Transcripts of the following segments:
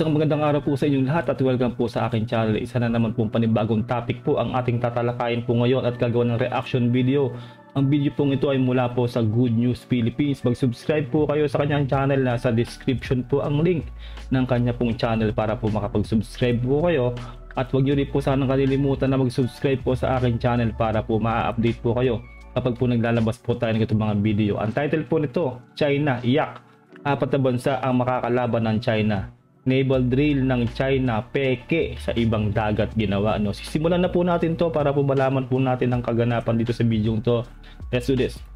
Isang magandang araw po sa inyong lahat at welcome po sa aking channel. Isa na naman pong panibagong topic po ang ating tatalakayin po ngayon at gagawa ng reaction video. Ang video pong ito ay mula po sa Good News Philippines. Mag-subscribe po kayo sa kanyang channel. Nasa description po ang link ng kanya pong channel para po makapag-subscribe po kayo. At huwag nyo rin po sanang kalilimutan na mag-subscribe po sa aking channel para po ma-update po kayo kapag po naglalabas po tayo ng itong mga video. Ang title po nito, China, Iyak. Apat na bansa ang makakalaban ng China naval drill ng China peke sa ibang dagat ginawa no? Sisimulan na po natin to para po malaman po natin ang kaganapan dito sa video to. Let's do this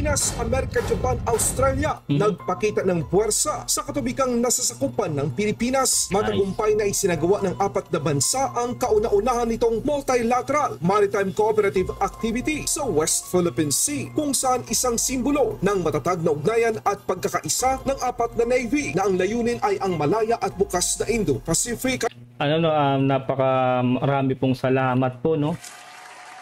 Pilipinas, Amerika, Japan, Australia nagpakita ng puwersa sa katubikang nasasakupan ng Pilipinas. Matagumpay na isinagawa ng apat na bansa ang kauna-unahan nitong multilateral maritime cooperative activity sa West Philippine Sea kung saan isang simbolo ng matatag na ugnayan at pagkakaisa ng apat na navy na ang layunin ay ang malaya at bukas na Indo-Pacific. ano no um, napaka marami pong salamat po no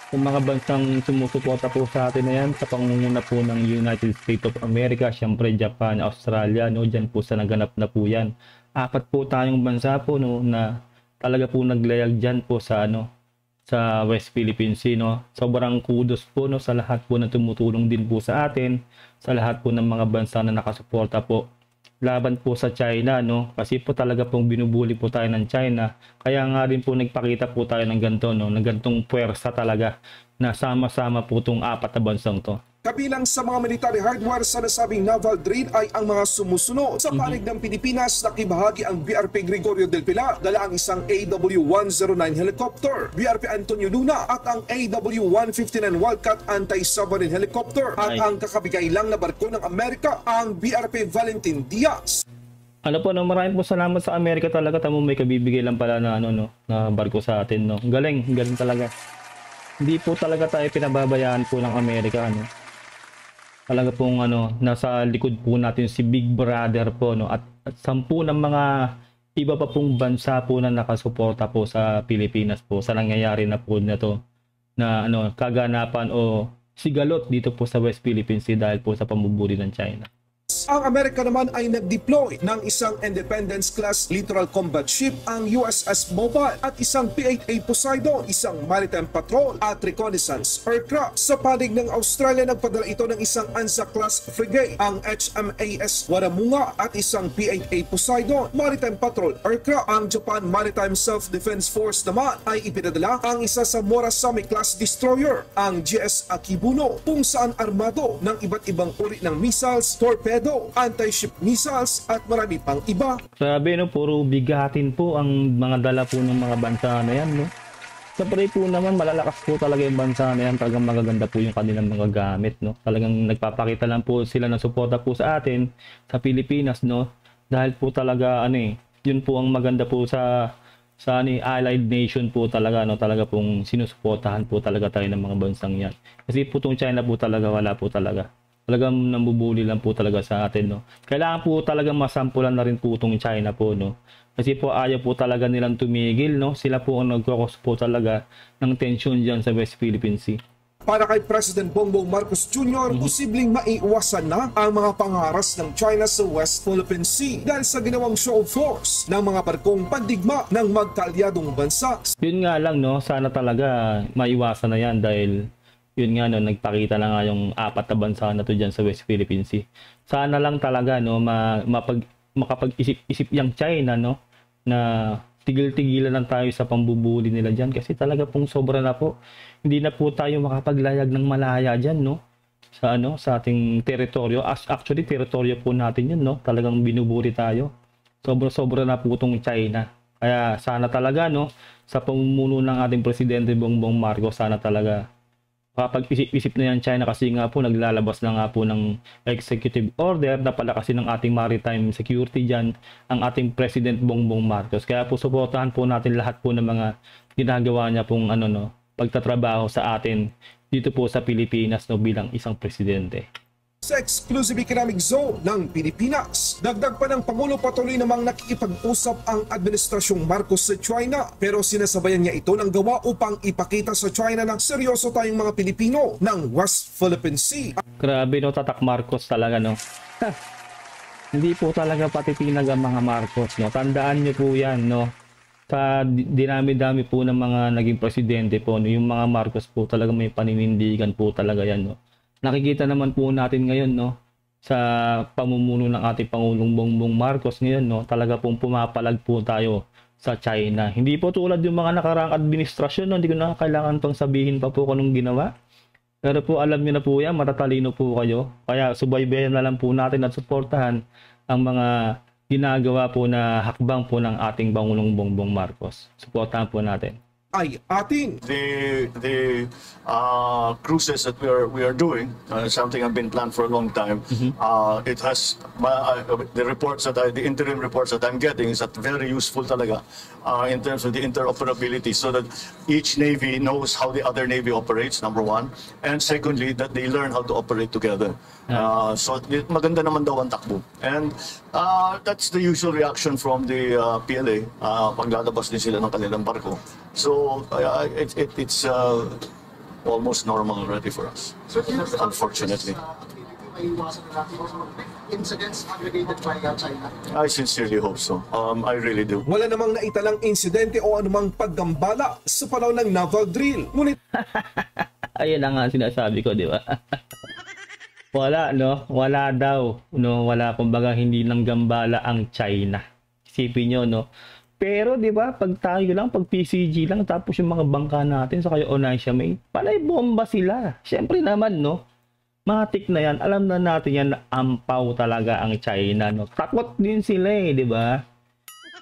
kung mga bansang sumusuporta po sa atin na yan sa pangunguna po ng United States of America, syempre Japan, Australia, no, dyan po sa naganap na po yan. Apat po tayong bansa po no, na talaga po naglayag dyan po sa ano sa West Philippine Sea no. Sobrang kudos po no sa lahat po na tumutulong din po sa atin, sa lahat po ng mga bansa na nakasuporta po laban po sa China no? Kasi po talaga pong binubuli po tayo ng China. Kaya nga rin po nagpakita po tayo ng ganito no? Ng gantong puwersa talaga. Na sama-sama po tong apat na bansang to Kabilang sa mga military hardware sa nasabing naval drill ay ang mga sumusunod. Sa panig ng Pilipinas, nakibahagi ang BRP Gregorio del Pilar, dala ang isang AW-109 helicopter, BRP Antonio Luna at ang AW-159 Wildcat anti-submarine helicopter. At Ay. ang kakabigay lang na barko ng Amerika, ang BRP Valentin Diaz. ano po no? Maraming po salamat sa Amerika talaga. Tamo may kabibigay lang pala na ano no? Na barko sa atin no? Galing galing talaga. Hindi po talaga tayo pinababayaan po ng Amerika ano talaga pong ano nasa likod po natin si Big Brother po no at, at sampu ng mga iba pa pong bansa po na nakasuporta po sa Pilipinas po sa nangyayari na po na na ano kaganapan o sigalot dito po sa West Philippine Sea dahil po sa pamubuli ng China. Ang Amerika naman ay nag-deploy ng isang Independence-class littoral combat ship, ang USS Mobile, at isang P-8A Poseidon, isang maritime patrol at reconnaissance aircraft. Sa panig ng Australia, nagpadala ito ng isang ANZA-class frigate, ang HMAS Waramunga, at isang P-8A Poseidon maritime patrol aircraft. Ang Japan Maritime Self-Defense Force naman ay ipinadala ang isa sa Morasami-class destroyer, ang GS Akibuno, kung saan armado ng iba't ibang uri ng missiles, torpedo, anti-ship missiles at marami pang iba. Sabi no, puro bigatin po ang mga dala po ng mga bansa na yan, no? Siyempre po naman, malalakas po talaga yung bansa na yan. Talagang magaganda po yung kanilang mga gamit, no? Talagang nagpapakita lang po sila ng suporta po sa atin, sa Pilipinas, no? Dahil po talaga, ano eh, yun po ang maganda po sa sa ni allied nation po talaga no talaga pong sinusuportahan po talaga tayo ng mga bansang yan kasi po tong China po talaga wala po talaga talagang nambubuli lang po talaga sa atin no? Kailangan po talaga masampulan na rin po itong China po no? Kasi po ayaw po talaga nilang tumigil no? Sila po ang nagkakos po talaga ng tensyon diyan sa West Philippine Sea. Para kay President Bongbong Marcos Jr., posibleng maiwasan na ang mga pangaras ng China sa West Philippine Sea dahil sa ginawang show of force ng mga barkong pandigma ng magkaalyadong bansa. yun nga lang no? Sana talaga maiwasan na yan dahil yun nga no nagpakita na nga yung apat na bansa na to diyan sa West Philippine Sea. Sana lang talaga no ma, mapag makapag-isip-isip yung China no na tigil-tigilan lang tayo sa pambubuli nila diyan kasi talaga pong sobra na po. Hindi na po tayo makapaglayag ng malaya diyan no sa ano sa ating teritoryo. As actually teritoryo po natin yun no. Talagang binuburi tayo. Sobra-sobra na po itong China. Kaya sana talaga no sa pamumuno ng ating presidente Bongbong Marcos sana talaga makapag-isip-isip na yan China kasi nga po naglalabas na nga po ng executive order na palakasin ng ating maritime security dyan ang ating President Bongbong Marcos. Kaya po suportahan po natin lahat po ng mga ginagawa niya pong ano no, pagtatrabaho sa atin dito po sa Pilipinas no bilang isang presidente. Sa exclusive economic zone ng Pilipinas, dagdag pa ng Pangulo patuloy namang nakikipag-usap ang Administrasyong Marcos sa China pero sinasabayan niya ito ng gawa upang ipakita sa China na seryoso tayong mga Pilipino ng West Philippine Sea. Grabe no, tatak Marcos talaga no. Hindi po talaga patitinag ang mga Marcos, no? Tandaan niyo po 'yan, no? Sa di- dinami-dami po ng mga naging presidente po, no? yung mga Marcos po talaga may paninindigan po talaga 'yan, no? Nakikita naman po natin ngayon, no? Sa pamumuno ng ating Pangulong Bongbong Marcos ngayon, no? Talaga pong pumapalag po tayo sa China. Hindi po tulad yung mga nakaraang administrasyon, no? Hindi ko na kailangan pang sabihin pa po kung anong ginawa. Pero po alam niyo na po yan, matatalino po kayo. Kaya subaybayan na lang po natin at suportahan ang mga ginagawa po na hakbang po ng ating Bangulong Bongbong Marcos. Suportahan po natin. Ay ating the the uh, cruises that we are we are doing uh, something I've been planned for a long time. Uh, it has my, the reports that I, the interim reports that I'm getting is that very useful talaga uh, in terms of the interoperability, so that each navy knows how the other navy operates. Number one, and secondly that they learn how to operate together. Uh, so maganda naman daw ang takbo. And uh, that's the usual reaction from the uh, PLA uh, pag lalabas din sila ng kanilang barko. So uh, it, it, it's uh, almost normal already for us. So, Unfortunately. incidents aggregated by uh, China? I sincerely hope so. Um, I really do. wala namang naitalang insidente o anumang paggambala sa panahon ng naval drill. Ngunit Ayun na nga sinasabi ko, di ba? wala, no? Wala daw. No? Wala, kumbaga, hindi lang gambala ang China. Isipin nyo, no? Pero, di ba, pag tayo lang, pag PCG lang, tapos yung mga bangka natin sa kayo Onasia May, panay bomba sila. Siyempre naman, no? Matik na yan. Alam na natin yan ampaw talaga ang China, no? Takot din sila eh, di ba?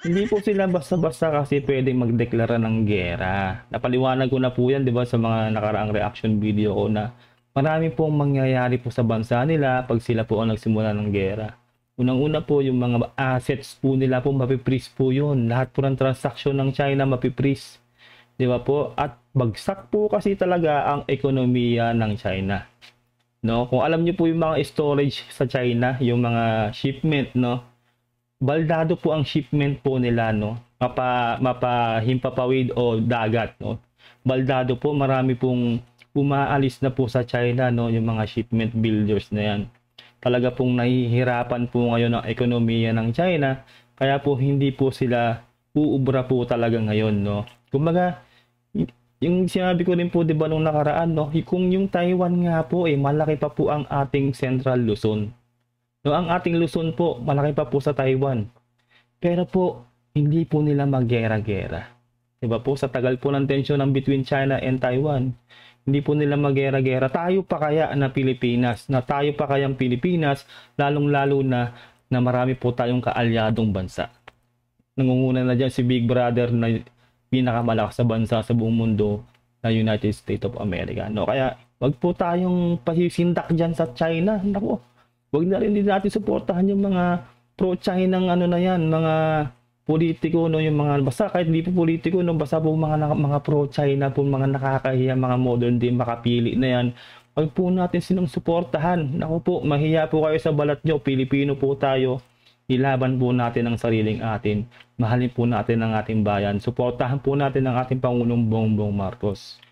Hindi po sila basta-basta kasi pwedeng magdeklara ng gera. Napaliwanag ko na po yan, di ba, sa mga nakaraang reaction video ko na marami pong mangyayari po sa bansa nila pag sila po ang nagsimula ng gera. Unang-una po, yung mga assets po nila po, mapipris po yun. Lahat po ng transaksyon ng China mapipris. Di ba po? At bagsak po kasi talaga ang ekonomiya ng China. No? Kung alam niyo po yung mga storage sa China, yung mga shipment, no? baldado po ang shipment po nila no mapa mapahimpapawid o dagat no baldado po marami pong umaalis na po sa China no yung mga shipment builders na yan talaga pong nahihirapan po ngayon ang ekonomiya ng China kaya po hindi po sila uubra po talaga ngayon no kumbaga yung sinabi ko rin po 'di ba nung nakaraan no kung yung Taiwan nga po eh malaki pa po ang ating Central Luzon No, ang ating Luzon po, malaki pa po sa Taiwan. Pero po, hindi po nila magera-gera. Diba po, sa tagal po ng tensyon ng between China and Taiwan, hindi po nila magera-gera. Tayo pa kaya na Pilipinas, na tayo pa kayang Pilipinas, lalong-lalo na na marami po tayong kaalyadong bansa. Nangunguna na dyan si Big Brother na pinakamalakas sa bansa sa buong mundo na United States of America. No, kaya wag po tayong pasisindak dyan sa China. Nako, wag na rin din natin suportahan yung mga pro-China ng ano na yan, mga politiko no yung mga basta kahit hindi po politiko no basta po mga mga pro-China po mga nakakahiya mga modern day makapili na yan. Wag po natin silang suportahan. Nako po mahiya po kayo sa balat nyo. Pilipino po tayo. Ilaban po natin ang sariling atin. Mahalin po natin ang ating bayan. Suportahan po natin ang ating Pangulong Bongbong Marcos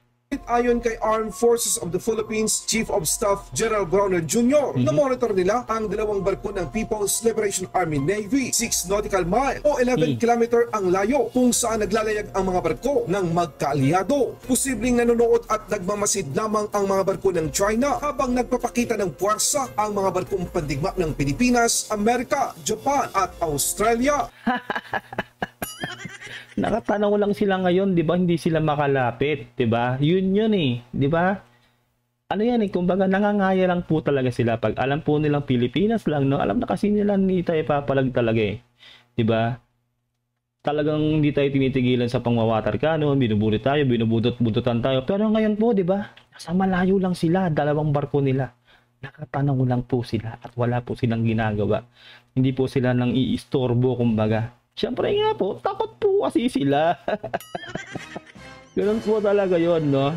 ayon kay Armed Forces of the Philippines Chief of Staff General Browner Jr. na monitor nila ang dalawang barko ng People's Liberation Army Navy 6 nautical mile o 11 kilometer ang layo kung saan naglalayag ang mga barko ng magkaalyado. Posibleng nanonood at nagmamasid lamang ang mga barko ng China habang nagpapakita ng puwersa ang mga barkong pandigma ng Pilipinas, Amerika, Japan at Australia. nakatanaw lang sila ngayon, 'di ba? Hindi sila makalapit, 'di ba? Yun 'yun eh, 'di ba? Ano yan eh, kumbaga nangangaya lang po talaga sila pag alam po nilang Pilipinas lang, no? Alam na kasi nila hindi tayo papalag talaga eh. 'Di ba? Talagang hindi tayo tinitigilan sa pangwawater ka, no? Binubuli tayo, binubudot-budotan tayo. Pero ngayon po, 'di ba? Nasa malayo lang sila, dalawang barko nila. Nakatanaw lang po sila at wala po silang ginagawa. Hindi po sila nang iistorbo, kumbaga. Siyempre nga po, takot po kasi sila. Ganun po talaga yon no?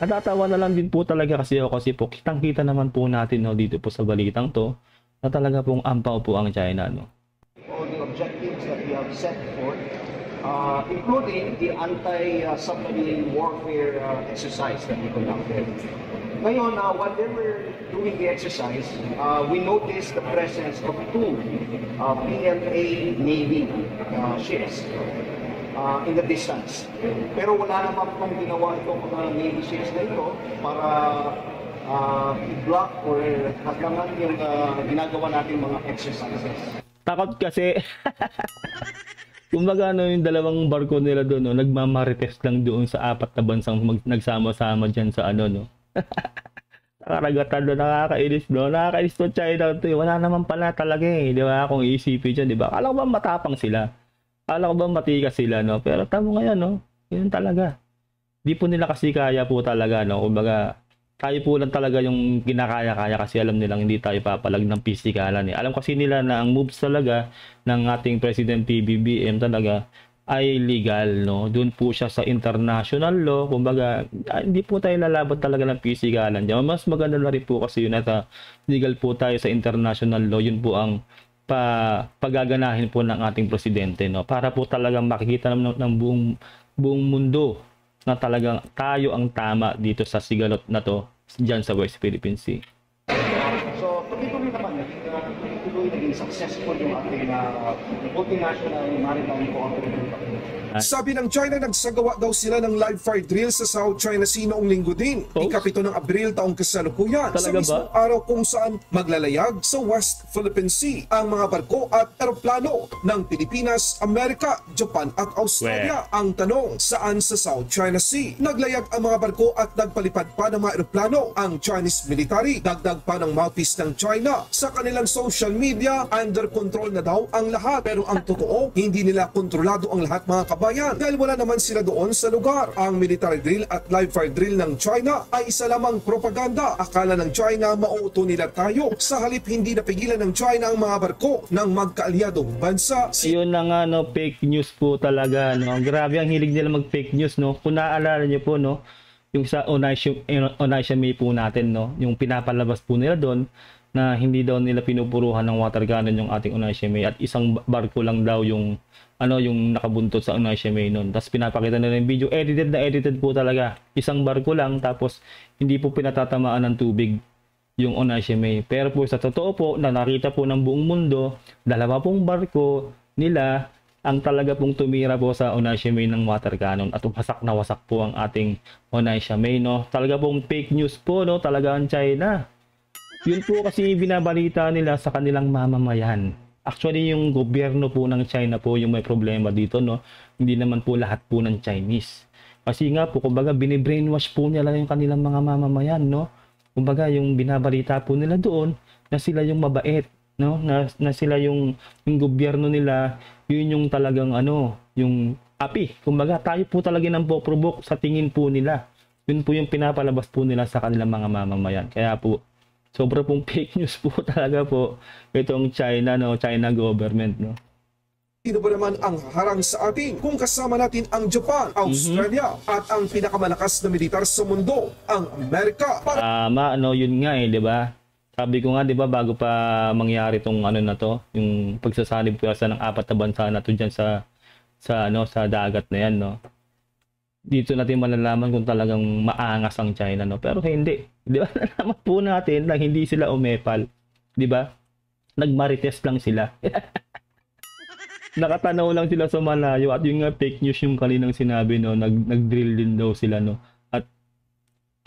Natatawa na lang din po talaga kasi ako kasi po kitang-kita naman po natin no, dito po sa balitang to na talaga pong ampaw po ang China no. All the objectives that we have set forth uh, including the anti-submarine warfare uh, exercise that we conducted. Ngayon, uh, while they were doing the exercise, uh, we noticed the presence of two uh, PLA Navy uh, ships uh, in the distance. Pero wala naman pong ginawa itong mga Navy ships na ito para uh, i-block or hadlangan yung uh, ginagawa natin mga exercises. Takot kasi Kumbaga ano yung dalawang barko nila doon, no, nagmamarites lang doon sa apat na bansang mag- nagsama-sama diyan sa ano, no. Nakaragatan doon, nakakainis no. Nakakainis to China to. eh. Wala naman pala talaga eh, di ba? Kung iisipin dyan, di ba? Akala ko ba matapang sila? Akala ko ba matikas sila, no? Pero tamo ngayon, no? Yun talaga. Di po nila kasi kaya po talaga, no? Kumbaga, tayo po lang talaga yung kinakaya-kaya kasi alam nilang hindi tayo papalag ng pisikalan eh. Alam kasi nila na ang moves talaga ng ating President PBBM talaga ay legal, no? Doon po siya sa international law. Kumbaga, ah, hindi po tayo lalaban talaga ng pisikalan. Diyan. Mas maganda na rin po kasi yun at ah, legal po tayo sa international law. Yun po ang pa pagaganahin po ng ating presidente, no? Para po talagang makikita ng, ng buong buong mundo na talagang tayo ang tama dito sa sigalot na to diyan sa West Philippine Sea. So, tuloy-tuloy naman, tuloy-tuloy, naging successful yung ating uh, multinational maritime cooperative. Sabi ng China, nagsagawa daw sila ng live fire drill sa South China Sea noong linggo din. Oh. Ikapito ng Abril taong kasalukuyan sa Talaga ba? mismong araw kung saan maglalayag sa West Philippine Sea ang mga barko at eroplano ng Pilipinas, Amerika, Japan at Australia. Ang tanong, saan sa South China Sea? Naglayag ang mga barko at nagpalipad pa ng mga eroplano ang Chinese military. Dagdag pa ng mouthpiece ng China sa kanilang social media, under control na daw ang lahat. Pero ang totoo, hindi nila kontrolado ang lahat mga kabayan dahil wala naman sila doon sa lugar. Ang military drill at live fire drill ng China ay isa lamang propaganda. Akala ng China mauuto nila tayo. Sa halip hindi napigilan ng China ang mga barko ng magkaalyadong bansa. Yun na nga no, fake news po talaga no. Grabe ang hilig nila mag fake news no. Kung naalala niyo po no, yung sa Onisha Onisha May po natin no, yung pinapalabas po nila doon na hindi daw nila pinupuruhan ng water cannon yung ating Onisha May at isang barko lang daw yung ano yung nakabuntot sa Onisha May noon. Tapos pinapakita nila yung video, edited na edited po talaga. Isang barko lang tapos hindi po pinatatamaan ng tubig yung Onisha May. Pero po sa totoo po, na nakita po ng buong mundo, dalawa pong barko nila ang talaga pong tumira po sa Onisha May ng water cannon at wasak na wasak po ang ating Onisha May, no? Talaga pong fake news po, no? Talaga ang China. Yun po kasi binabalita nila sa kanilang mamamayan. Actually, yung gobyerno po ng China po yung may problema dito, no? Hindi naman po lahat po ng Chinese. Kasi nga po, kumbaga, binibrainwash po nila yung kanilang mga mamamayan, no? Kumbaga, yung binabalita po nila doon, na sila yung mabait, no? Na, na sila yung, yung gobyerno nila, yun yung talagang ano, yung api. Kumbaga, tayo po talaga nang po sa tingin po nila. Yun po yung pinapalabas po nila sa kanilang mga mamamayan. Kaya po, sobra pong fake news po talaga po itong China, no? China government, no? Sino ba naman ang harang sa atin kung kasama natin ang Japan, Australia at ang pinakamalakas na militar sa mundo, ang Amerika? Para Tama, ano, yun nga eh, di ba? Sabi ko nga, di ba, bago pa mangyari tong ano na to, yung pagsasanib pwersa ng apat na bansa na to dyan sa, sa, ano, sa dagat na yan, no? Dito natin malalaman kung talagang maangas ang China, no? Pero hindi. Di ba? Nalaman po natin na hindi sila umepal. Di ba? Nagmarites lang sila. Nakatanaw lang sila sa malayo at yung nga fake news yung kaninang sinabi, no? Nag, nag-drill din daw sila, no?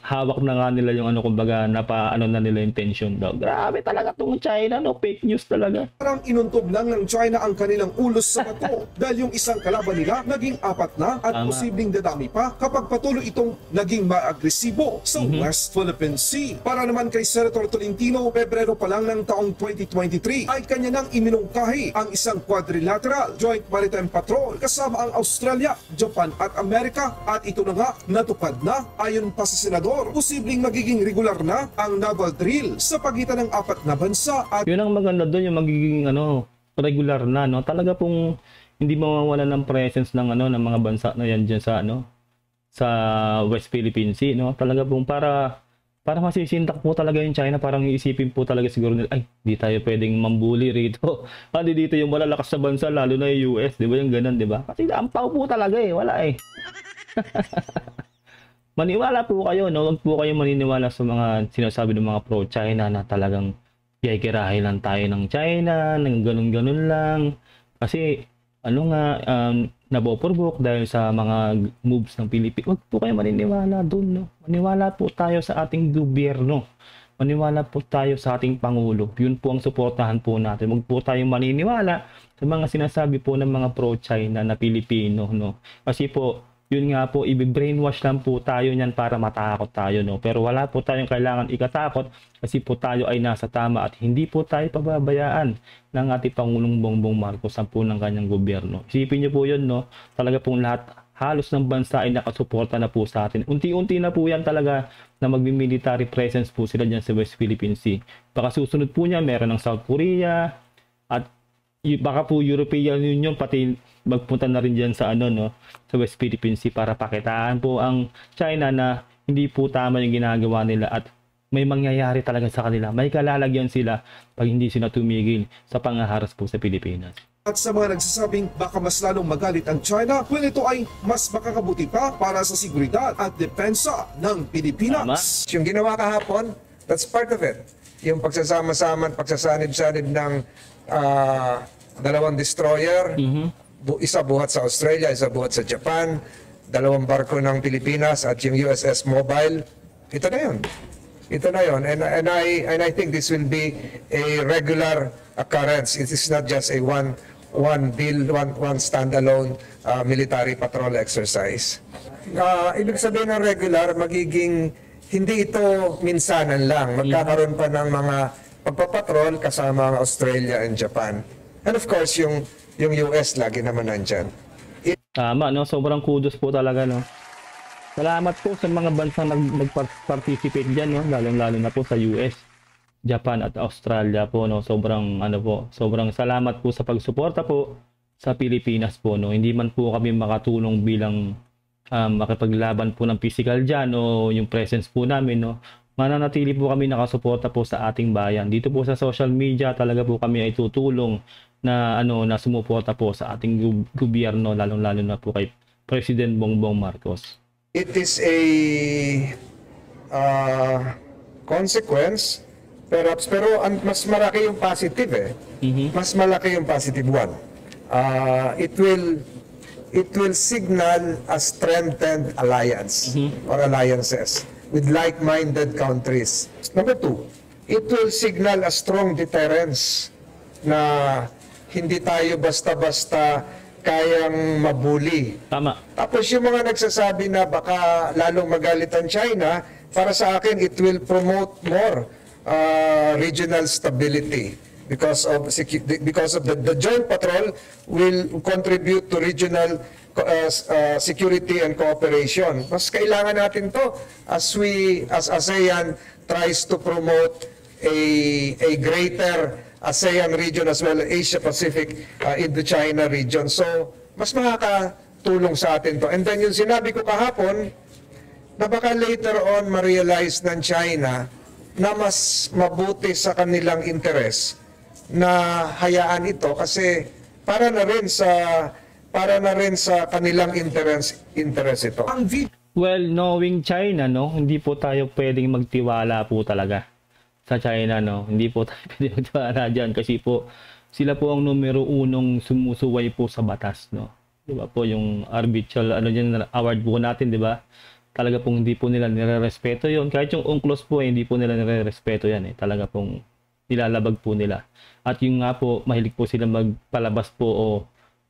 Hawak na nga nila yung ano kumbaga napa ano na nila yung tension daw. Grabe talaga tong China no, fake news talaga. Parang inuntog lang ng China ang kanilang ulos sa bato dahil yung isang kalaban nila naging apat na at Tama. posibleng dadami pa kapag patuloy itong naging maagresibo sa Mhm. West Philippine Sea. Para naman kay Senator Tolentino, Pebrero pa lang ng taong 2023 ay kanya nang iminungkahi ang isang quadrilateral joint maritime patrol kasama ang Australia, Japan at Amerika at ito na nga natupad na ayon pa sa senador posibleng magiging regular na ang naval drill sa pagitan ng apat na bansa at Yun ang maganda doon yung magiging ano regular na no. Talaga pong hindi mawawala ng presence ng ano ng mga bansa na yan diyan sa ano sa West Philippine Sea no. Talaga pong para para masisintak po talaga yung China, parang iisipin po talaga siguro nila, ay, di tayo pwedeng mambuli rito. Hindi dito yung malalakas na bansa, lalo na yung US, di ba yung ganun, di ba? Kasi ampaw po talaga eh, wala eh. Maniwala po kayo, no? Huwag po kayo maniniwala sa mga sinasabi ng mga pro-China na talagang kikirahin lang tayo ng China, ng ganun-ganun lang. Kasi, ano nga, um, naboporbok dahil sa mga moves ng Pilipinas. Huwag po kayo maniniwala doon. No? Maniwala po tayo sa ating gobyerno. Maniwala po tayo sa ating Pangulo. Yun po ang suportahan po natin. Huwag po tayong maniniwala sa mga sinasabi po ng mga pro-China na Pilipino. No? Kasi po, yun nga po, i-brainwash lang po tayo niyan para matakot tayo. No? Pero wala po tayong kailangan ikatakot kasi po tayo ay nasa tama at hindi po tayo pababayaan ng ating Pangulong Bongbong Marcos ang po ng kanyang gobyerno. Isipin niyo po yun, no? Talaga pong lahat halos ng bansa ay nakasuporta na po sa atin. Unti-unti na po yan talaga na magmi-military presence po sila dyan sa West Philippine Sea. Baka susunod po niya, meron ng South Korea at baka po European Union pati magpunta na rin dyan sa ano no sa West Philippine Sea para pakitaan po ang China na hindi po tama yung ginagawa nila at may mangyayari talaga sa kanila. May kalalagyan sila pag hindi sila tumigil sa pangaharas po sa Pilipinas. At sa mga nagsasabing baka mas lalong magalit ang China, well ito ay mas makakabuti pa para sa seguridad at depensa ng Pilipinas. Yung ginawa kahapon, that's part of it. Yung pagsasama-sama at pagsasanib-sanib ng ah, dalawang destroyer, bu- isa buhat sa Australia, isa buhat sa Japan, dalawang barko ng Pilipinas at yung USS Mobile. Ito na yun. Ito na yun. And, and, I, and I think this will be a regular occurrence. It is not just a one one bill, one, one standalone ah, military patrol exercise. Ah, ibig sabihin ng regular, magiging hindi ito minsanan lang. Magkakaroon pa ng mga pagpapatrol kasama ang Australia and Japan. And of course, yung, yung US lagi naman nandyan. Tama, no? Sobrang kudos po talaga, no? Salamat po sa mga bansang nag, nag-participate dyan, no? Lalong-lalo na po sa US, Japan at Australia po, no? Sobrang, ano po, sobrang salamat po sa pagsuporta po sa Pilipinas po, no? Hindi man po kami makatulong bilang um, makipaglaban po ng physical dyan, no? Yung presence po namin, no? Mananatili po kami nakasuporta po sa ating bayan. Dito po sa social media, talaga po kami ay tutulong na ano na sumuporta po sa ating gobyerno lalong-lalo na po kay President Bongbong Marcos. It is a uh, consequence, perhaps, pero ang mas malaki yung positive eh. Mas malaki yung positive one. Uh, it will it will signal a strengthened alliance or alliances with like-minded countries. Number two, it will signal a strong deterrence na hindi tayo basta-basta kayang mabuli Tama. tapos yung mga nagsasabi na baka lalong magalit ang China, para sa akin, it will promote more uh, regional stability because of because of the, the joint patrol will contribute to regional uh, uh, security and cooperation. Mas kailangan natin to as we as ASEAN tries to promote a a greater ASEAN region as well as Asia Pacific uh, Indo-China region. So, mas makakatulong sa atin to. And then yung sinabi ko kahapon, na baka later on ma-realize ng China na mas mabuti sa kanilang interes na hayaan ito kasi para na rin sa para na rin sa kanilang interes interes ito. Well, knowing China, no, hindi po tayo pwedeng magtiwala po talaga sa China, no. Hindi po tayo pwedeng magtiwala dyan kasi po sila po ang numero unong sumusuway po sa batas, no. Di ba po yung arbitral, ano dyan, award po natin, di ba? Talaga pong hindi po nila nire-respeto yun. Kahit yung UNCLOS po, eh, hindi po nila nire-respeto yan, eh. Talaga pong nilalabag po nila. At yung nga po, mahilig po sila magpalabas po o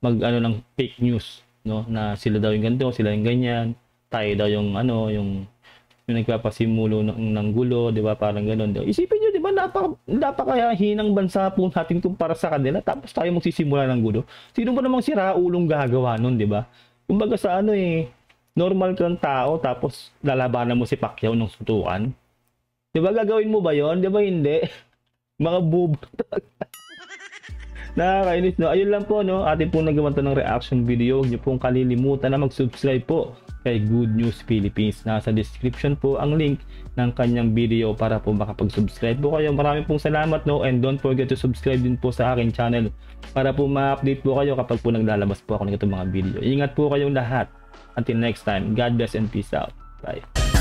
mag ano ng fake news, no, na sila daw yung ganito, sila yung ganyan tayo daw yung ano, yung yung nagpapasimulo ng, ng gulo, 'di ba? Parang ganoon. daw. Isipin niyo, 'di ba, napaka napakahinang bansa po natin kumpara sa kanila tapos tayo magsisimula ng gulo. Sino ba namang sira ulong gagawa noon, 'di ba? Kumbaga sa ano eh, normal kang tao tapos lalabanan mo si Pacquiao ng sutukan. 'Di ba gagawin mo ba 'yon? 'Di ba hindi? Mga bubo Nakakainis, no? Ayun lang po, no? Atin pong nagawa to ng reaction video. Huwag niyo pong kalilimutan na mag-subscribe po kay Good News Philippines. Nasa description po ang link ng kanyang video para po makapag-subscribe po kayo. Maraming pong salamat no and don't forget to subscribe din po sa aking channel para po ma-update po kayo kapag po naglalabas po ako ng itong mga video. Ingat po kayong lahat. Until next time, God bless and peace out. Bye.